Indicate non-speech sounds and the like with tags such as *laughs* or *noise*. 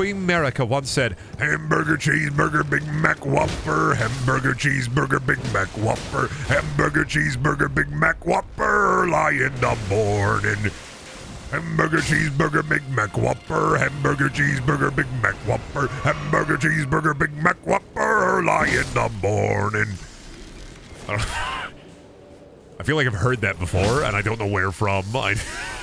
Queen America once said, Hamburger, cheeseburger, Big Mac, Whopper. Hamburger, cheeseburger, Big Mac, Whopper. Hamburger, cheeseburger, Big Mac, Whopper. Lie in the morning. Hamburger, cheeseburger, Big Mac, Whopper. Hamburger, cheeseburger, Big Mac, Whopper. Hamburger, cheeseburger, Big Mac, Whopper. Lie in the *laughs* morning. I feel like I've heard that before, and I don't know where from. I, *laughs*